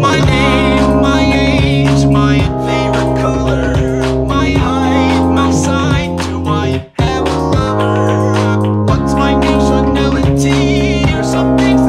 My name, my age, my favorite color, my height, my size. Do I have a lover? What's my nationality or something?